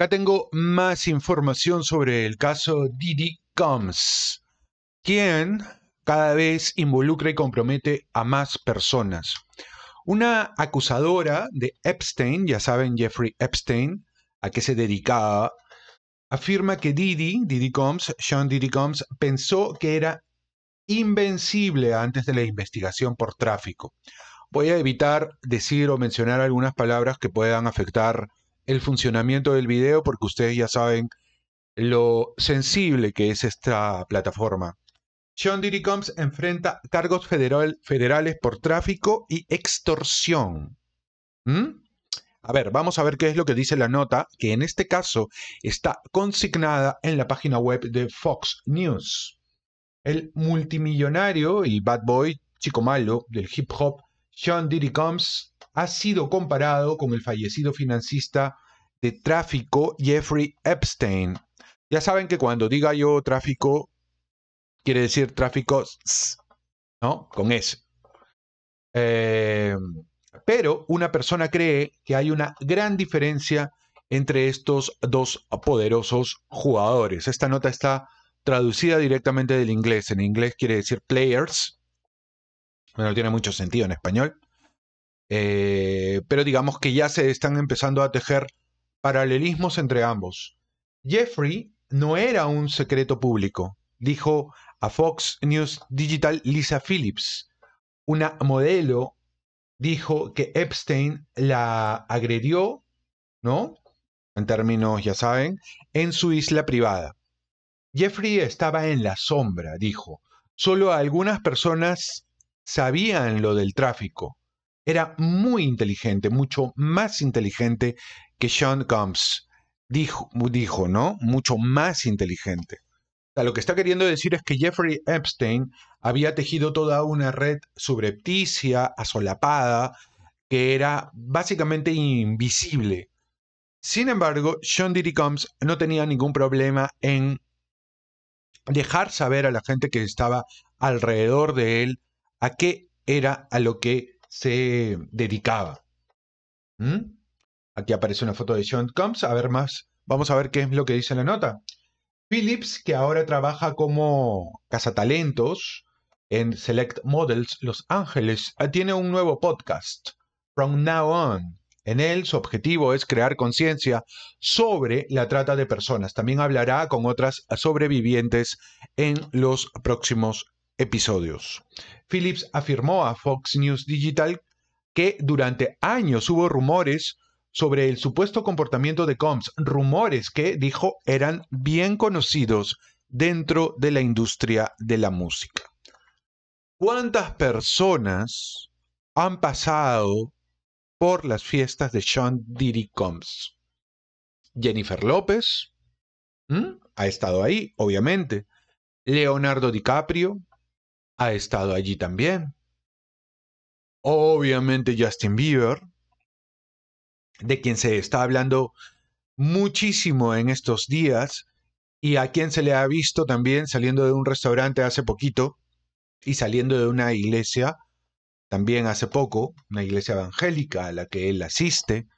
Acá tengo más información sobre el caso Didi Combs, quien cada vez involucra y compromete a más personas. Una acusadora de Epstein, ya saben Jeffrey Epstein, a qué se dedicaba, afirma que Didi, Didi Combs, Sean Didi Combs, pensó que era invencible antes de la investigación por tráfico. Voy a evitar decir o mencionar algunas palabras que puedan afectar el funcionamiento del video porque ustedes ya saben lo sensible que es esta plataforma. Sean Diddy Combs enfrenta cargos federales por tráfico y extorsión. ¿Mm? A ver, vamos a ver qué es lo que dice la nota, que en este caso está consignada en la página web de Fox News. El multimillonario y bad boy, chico malo del hip hop, Sean Diddy Combs, ha sido comparado con el fallecido financista de tráfico Jeffrey Epstein. Ya saben que cuando diga yo tráfico, quiere decir tráfico, ¿no? Con S. Eh, pero una persona cree que hay una gran diferencia entre estos dos poderosos jugadores. Esta nota está traducida directamente del inglés. En inglés quiere decir players. Bueno, tiene mucho sentido en español. Eh, pero digamos que ya se están empezando a tejer paralelismos entre ambos. Jeffrey no era un secreto público, dijo a Fox News Digital Lisa Phillips, una modelo dijo que Epstein la agredió, ¿no? En términos, ya saben, en su isla privada. Jeffrey estaba en la sombra, dijo. Solo algunas personas sabían lo del tráfico. Era muy inteligente, mucho más inteligente que Sean Combs. Dijo, ¿no? Mucho más inteligente lo que está queriendo decir es que Jeffrey Epstein había tejido toda una red subrepticia, asolapada, que era básicamente invisible. Sin embargo, Sean Diddy Combs no tenía ningún problema en dejar saber a la gente que estaba alrededor de él a qué era a lo que se dedicaba. ¿Mm? Aquí aparece una foto de Sean Combs. A ver más. Vamos a ver qué es lo que dice la nota. Philips, que ahora trabaja como cazatalentos en Select Models Los Ángeles, eh, tiene un nuevo podcast, From Now On. En él su objetivo es crear conciencia sobre la trata de personas. También hablará con otras sobrevivientes en los próximos episodios. Phillips afirmó a Fox News Digital que durante años hubo rumores sobre el supuesto comportamiento de Combs, rumores que, dijo, eran bien conocidos dentro de la industria de la música. ¿Cuántas personas han pasado por las fiestas de Sean Diddy Combs? Jennifer López ha estado ahí, obviamente. Leonardo DiCaprio ha estado allí también. Obviamente Justin Bieber de quien se está hablando muchísimo en estos días y a quien se le ha visto también saliendo de un restaurante hace poquito y saliendo de una iglesia también hace poco, una iglesia evangélica a la que él asiste.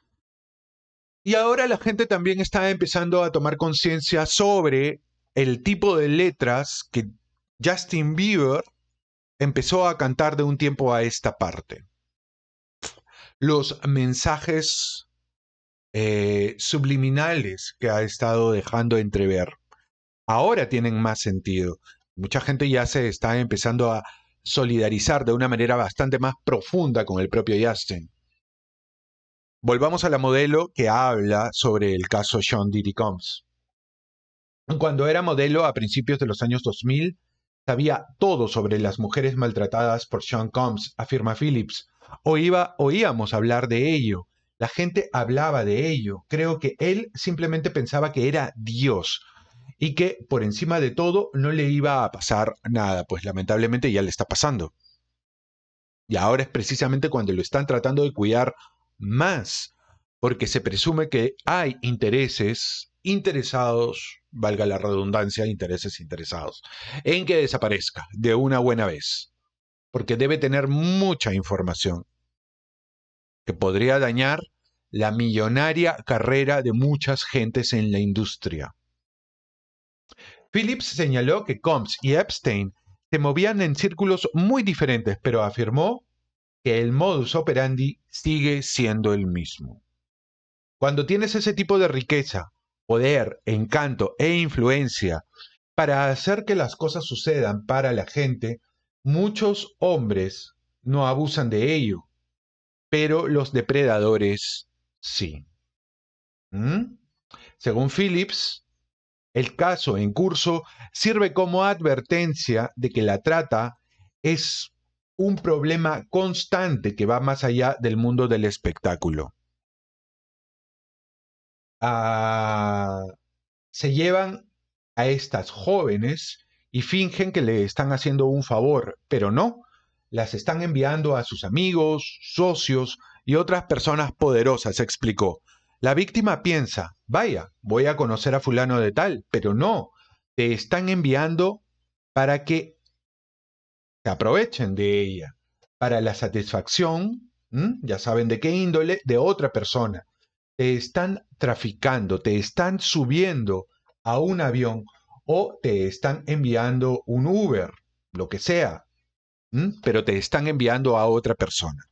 Y ahora la gente también está empezando a tomar conciencia sobre el tipo de letras que Justin Bieber empezó a cantar de un tiempo a esta parte. Los mensajes eh, subliminales que ha estado dejando entrever. Ahora tienen más sentido. Mucha gente ya se está empezando a solidarizar de una manera bastante más profunda con el propio Justin. Volvamos a la modelo que habla sobre el caso Sean Diddy Combs. Cuando era modelo a principios de los años 2000, sabía todo sobre las mujeres maltratadas por Sean Combs, afirma Phillips. oíamos hablar de ello, la gente hablaba de ello. Creo que él simplemente pensaba que era Dios y que por encima de todo no le iba a pasar nada, pues lamentablemente ya le está pasando. Y ahora es precisamente cuando lo están tratando de cuidar más, porque se presume que hay intereses interesados, valga la redundancia, intereses interesados, en que desaparezca de una buena vez, porque debe tener mucha información que podría dañar la millonaria carrera de muchas gentes en la industria. Phillips señaló que Combs y Epstein se movían en círculos muy diferentes, pero afirmó que el modus operandi sigue siendo el mismo. Cuando tienes ese tipo de riqueza, poder, encanto e influencia para hacer que las cosas sucedan para la gente, muchos hombres no abusan de ello, pero los depredadores sí. ¿Mm? Según Phillips, el caso en curso sirve como advertencia de que la trata es un problema constante que va más allá del mundo del espectáculo. Ah, se llevan a estas jóvenes y fingen que le están haciendo un favor, pero no, las están enviando a sus amigos, socios y otras personas poderosas, explicó. La víctima piensa, vaya, voy a conocer a fulano de tal, pero no, te están enviando para que se aprovechen de ella, para la satisfacción, ya saben de qué índole, de otra persona. Te están traficando, te están subiendo a un avión o te están enviando un Uber, lo que sea, pero te están enviando a otra persona.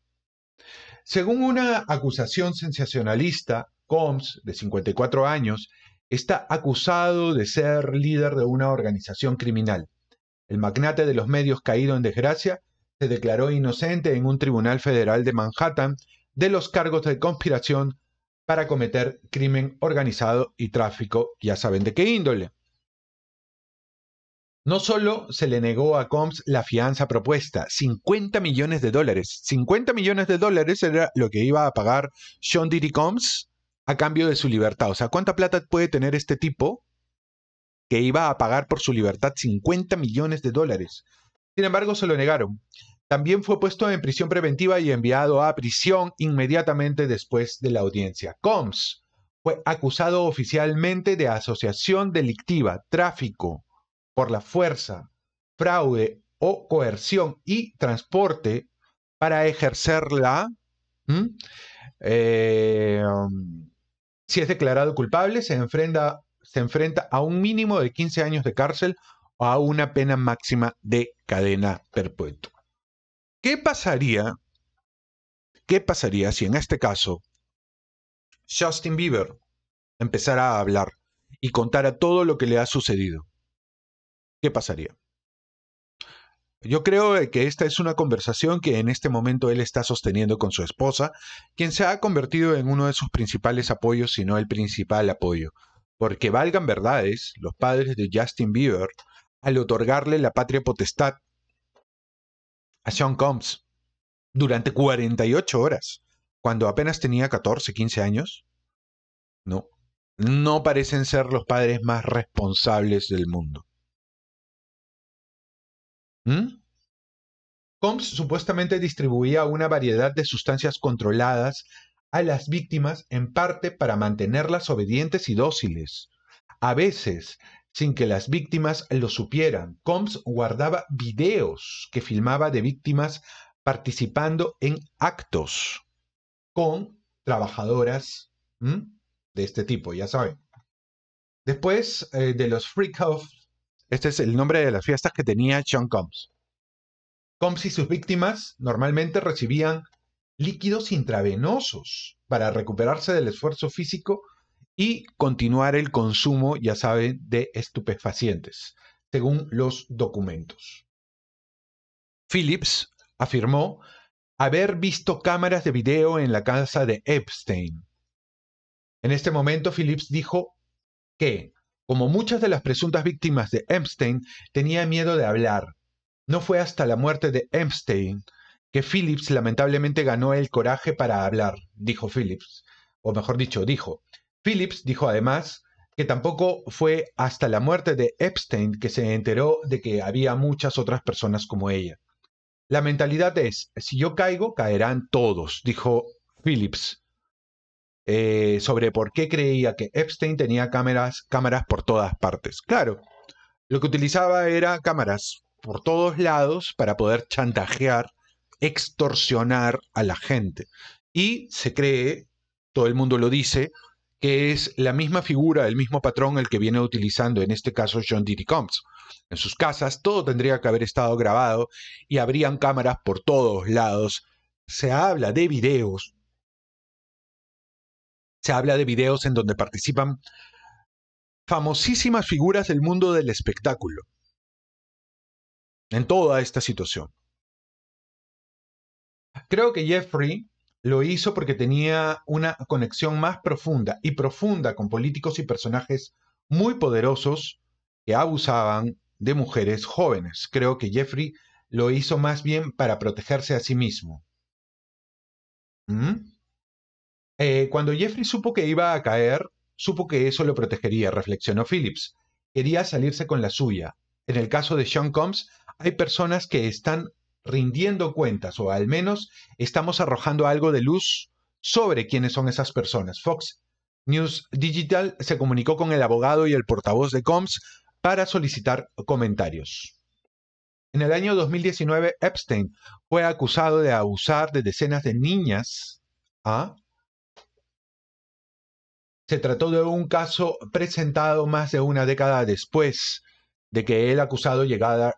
Según una acusación sensacionalista, Combs, de 54 años, está acusado de ser líder de una organización criminal. El magnate de los medios caído en desgracia se declaró inocente en un tribunal federal de Manhattan de los cargos de conspiración para cometer crimen organizado y tráfico, ya saben de qué índole. No solo se le negó a Combs la fianza propuesta, 50 millones de dólares. 50 millones de dólares era lo que iba a pagar Sean Diddy Combs a cambio de su libertad. O sea, ¿cuánta plata puede tener este tipo que iba a pagar por su libertad 50 millones de dólares? Sin embargo, se lo negaron. También fue puesto en prisión preventiva y enviado a prisión inmediatamente después de la audiencia. Combs fue acusado oficialmente de asociación delictiva, tráfico, por la fuerza, fraude o coerción y transporte para ejercerla, eh, um, si es declarado culpable, se enfrenta, se enfrenta a un mínimo de 15 años de cárcel o a una pena máxima de cadena perpetua. ¿Qué pasaría? ¿Qué pasaría si en este caso Justin Bieber empezara a hablar y contara todo lo que le ha sucedido? ¿Qué pasaría? Yo creo que esta es una conversación que en este momento él está sosteniendo con su esposa, quien se ha convertido en uno de sus principales apoyos, si no el principal apoyo. Porque valgan verdades, los padres de Justin Bieber, al otorgarle la patria potestad a Sean Combs durante 48 horas, cuando apenas tenía 14, 15 años, no, no parecen ser los padres más responsables del mundo. ¿Mm? Combs supuestamente distribuía una variedad de sustancias controladas a las víctimas en parte para mantenerlas obedientes y dóciles. A veces, sin que las víctimas lo supieran, Combs guardaba videos que filmaba de víctimas participando en actos con trabajadoras de este tipo, ya saben. Después eh, de los freak offs este es el nombre de las fiestas que tenía Sean Combs. Combs y sus víctimas normalmente recibían líquidos intravenosos para recuperarse del esfuerzo físico y continuar el consumo, ya saben, de estupefacientes, según los documentos. Phillips afirmó haber visto cámaras de video en la casa de Epstein. En este momento, Phillips dijo que como muchas de las presuntas víctimas de Epstein, tenía miedo de hablar. No fue hasta la muerte de Epstein que Phillips lamentablemente ganó el coraje para hablar, dijo Phillips. O mejor dicho, dijo. Phillips dijo además que tampoco fue hasta la muerte de Epstein que se enteró de que había muchas otras personas como ella. La mentalidad es, si yo caigo, caerán todos, dijo Phillips. Eh, sobre por qué creía que Epstein tenía cámaras, cámaras por todas partes. Claro, lo que utilizaba era cámaras por todos lados para poder chantajear, extorsionar a la gente. Y se cree todo el mundo lo dice, que es la misma figura, el mismo patrón el que viene utilizando en este caso John Diddy Combs. En sus casas todo tendría que haber estado grabado y habrían cámaras por todos lados. Se habla de videos. Se habla de videos en donde participan famosísimas figuras del mundo del espectáculo. En toda esta situación. Creo que Jeffrey lo hizo porque tenía una conexión más profunda y profunda con políticos y personajes muy poderosos que abusaban de mujeres jóvenes. Creo que Jeffrey lo hizo más bien para protegerse a sí mismo. ¿Mm? Eh, cuando Jeffrey supo que iba a caer, supo que eso lo protegería, reflexionó Phillips. Quería salirse con la suya. En el caso de Sean Combs, hay personas que están rindiendo cuentas, o al menos estamos arrojando algo de luz sobre quiénes son esas personas. Fox News Digital se comunicó con el abogado y el portavoz de Combs para solicitar comentarios. En el año 2019, Epstein fue acusado de abusar de decenas de niñas. ¿Ah? Se trató de un caso presentado más de una década después de que el acusado llegara,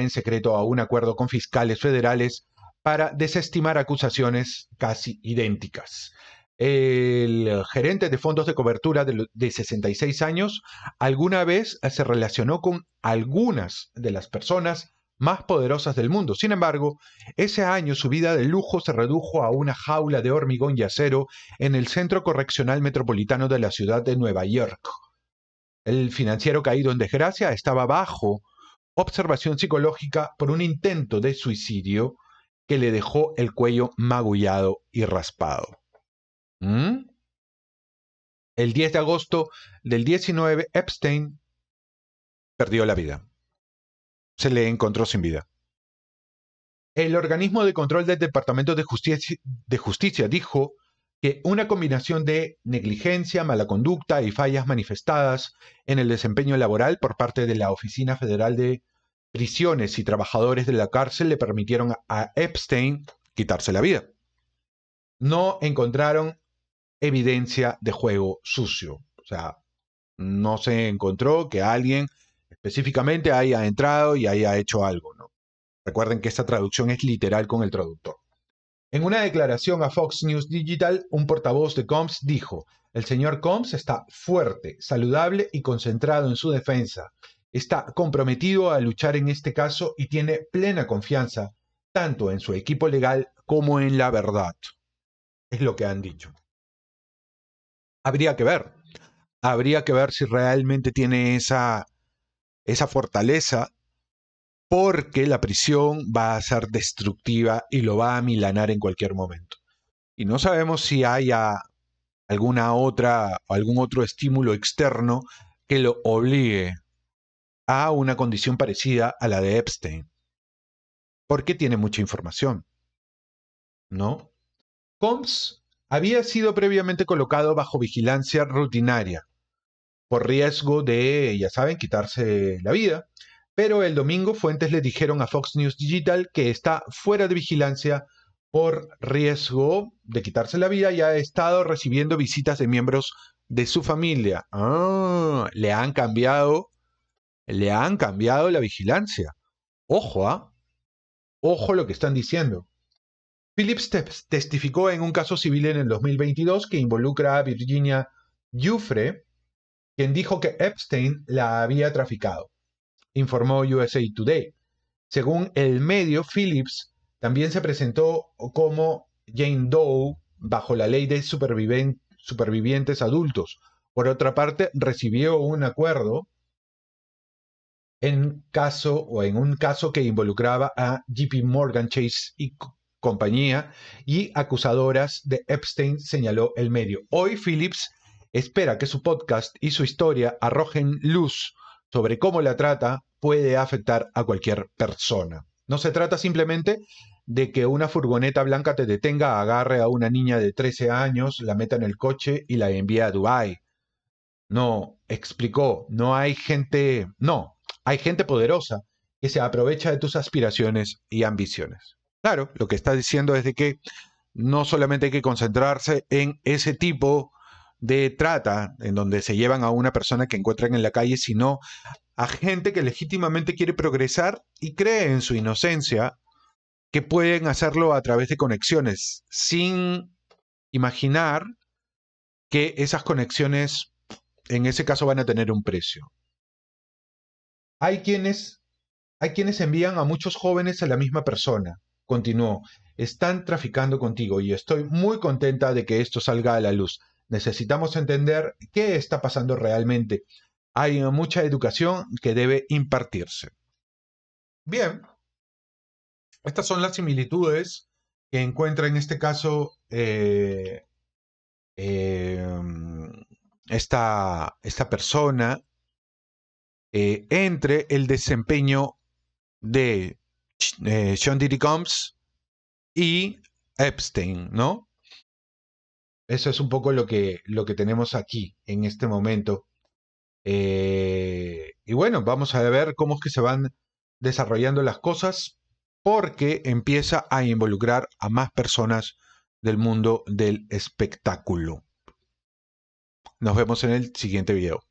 en secreto a un acuerdo con fiscales federales para desestimar acusaciones casi idénticas. El gerente de fondos de cobertura de, de, 66 años alguna vez se relacionó con algunas de las personas más poderosas del mundo. Sin embargo, ese año su vida de lujo se redujo a una jaula de hormigón y acero en el Centro Correccional Metropolitano de la ciudad de Nueva York. El financiero caído en desgracia estaba bajo observación psicológica por un intento de suicidio que le dejó el cuello magullado y raspado. ¿Mm? El 10 de agosto del 19, Epstein perdió la vida. Se le encontró sin vida. El organismo de control del Departamento de Justicia, dijo que una combinación de negligencia, mala conducta y fallas manifestadas en el desempeño laboral por parte de la Oficina Federal de Prisiones y Trabajadores de la Cárcel le permitieron a Epstein quitarse la vida. No encontraron evidencia de juego sucio. O sea, no se encontró que alguien específicamente haya entrado y haya hecho algo. ¿no? Recuerden que esta traducción es literal con el traductor. En una declaración a Fox News Digital, un portavoz de Combs dijo, el señor Combs está fuerte, saludable y concentrado en su defensa. Está comprometido a luchar en este caso y tiene plena confianza tanto en su equipo legal como en la verdad. Es lo que han dicho. Habría que ver. Habría que ver si realmente tiene esa, esa fortaleza porque la prisión va a ser destructiva y lo va a milanar en cualquier momento. Y no sabemos si haya alguna otra algún otro estímulo externo que lo obligue a una condición parecida a la de Epstein. Porque tiene mucha información. ¿No? Combs había sido previamente colocado bajo vigilancia rutinaria por riesgo de, ya saben, quitarse la vida pero el domingo fuentes le dijeron a Fox News Digital que está fuera de vigilancia por riesgo de quitarse la vida y ha estado recibiendo visitas de miembros de su familia. Ah, le han cambiado, le han cambiado la vigilancia. Ojo, ¿ah? Ojo lo que están diciendo. Phillips testificó en un caso civil en el 2022 que involucra a Virginia Giuffre, quien dijo que Epstein la había traficado informó USA Today. Según el medio, Phillips también se presentó como Jane Doe bajo la ley de supervivientes adultos. Por otra parte, recibió un acuerdo en caso o en un caso que involucraba a JP Morgan Chase y compañía y acusadoras de Epstein, señaló el medio. Hoy Phillips espera que su podcast y su historia arrojen luz sobre cómo la trata puede afectar a cualquier persona. No se trata simplemente de que una furgoneta blanca te detenga, agarre a una niña de 13 años, la meta en el coche y la envíe a Dubái. No, explicó, no hay gente, no, hay gente poderosa que se aprovecha de tus aspiraciones y ambiciones. Claro, lo que está diciendo es de que no solamente hay que concentrarse en ese tipo de trata, en donde se llevan a una persona que encuentran en la calle, sino a gente que legítimamente quiere progresar y cree en su inocencia, que pueden hacerlo a través de conexiones, sin imaginar que esas conexiones en ese caso van a tener un precio. Hay quienes, hay quienes envían a muchos jóvenes a la misma persona. Continuó, están traficando contigo y estoy muy contenta de que esto salga a la luz. Necesitamos entender qué está pasando realmente. Hay mucha educación que debe impartirse. Bien, estas son las similitudes que encuentra en este caso eh, em, esta, esta, persona eh, entre el desempeño de eh, Sean Diddy Combs y Epstein, ¿no? Eso es un poco lo que, lo que tenemos aquí en este momento. y bueno, vamos a ver cómo es que se van desarrollando las cosas porque empieza a involucrar a más personas del mundo del espectáculo. Nos vemos en el siguiente video.